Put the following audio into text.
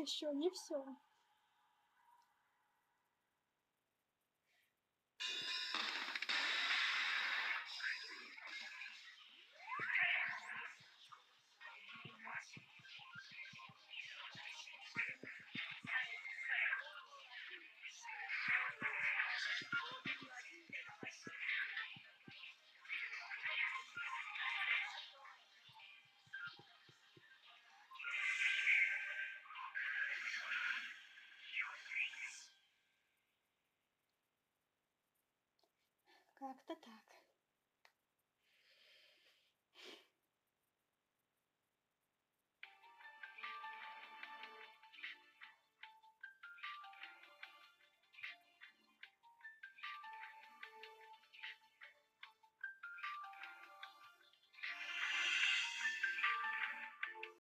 Еще не все. Как-то так.